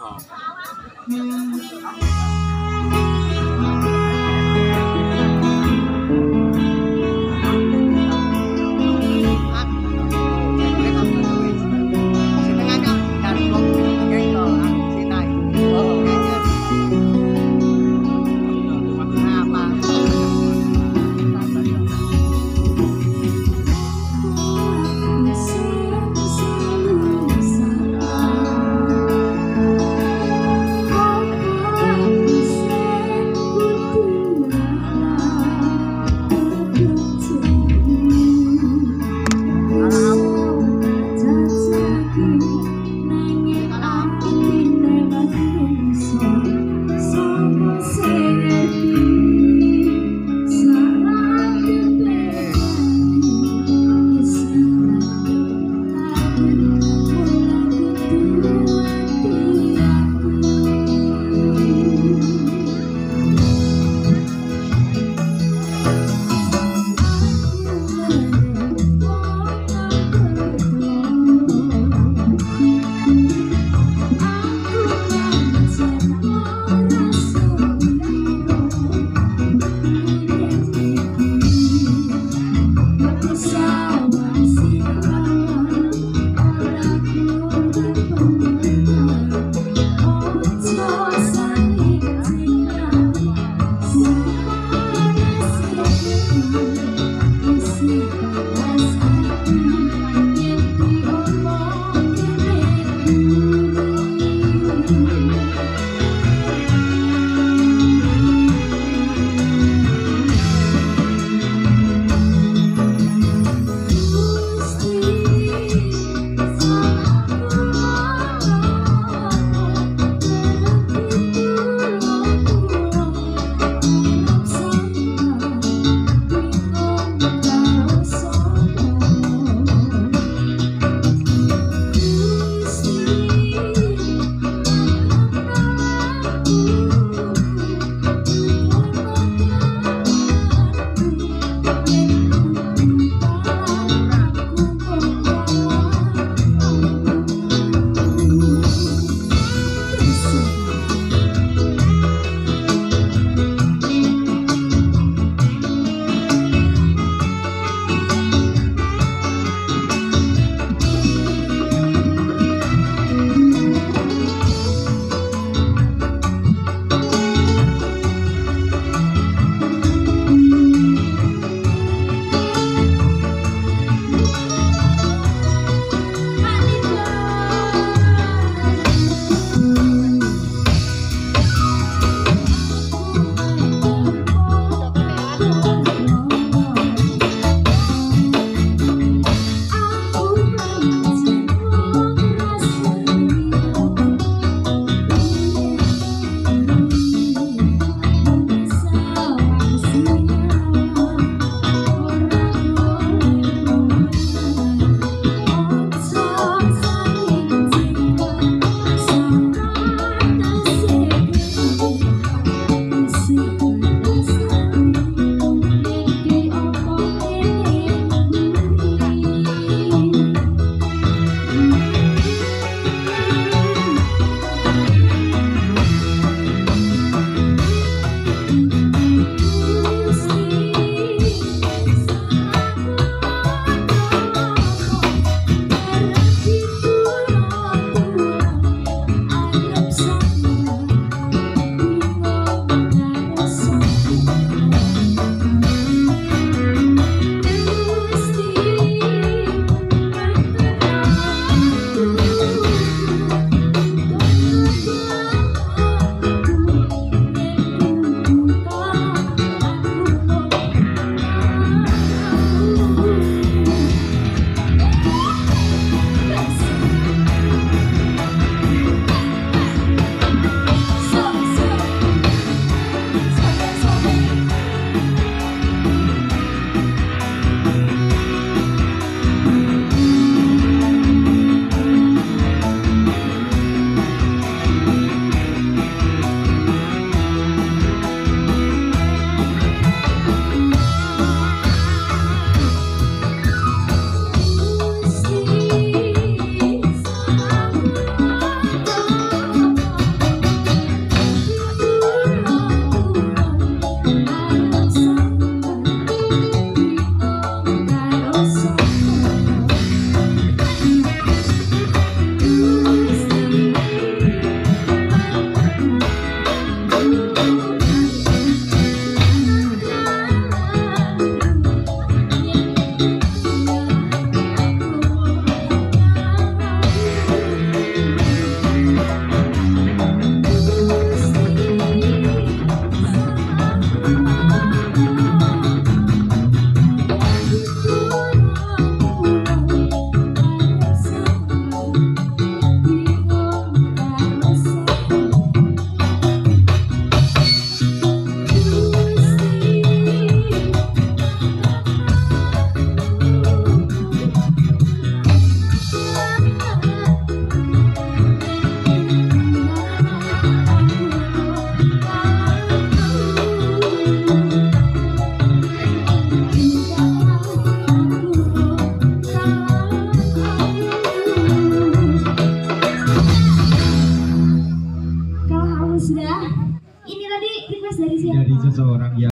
好嗯。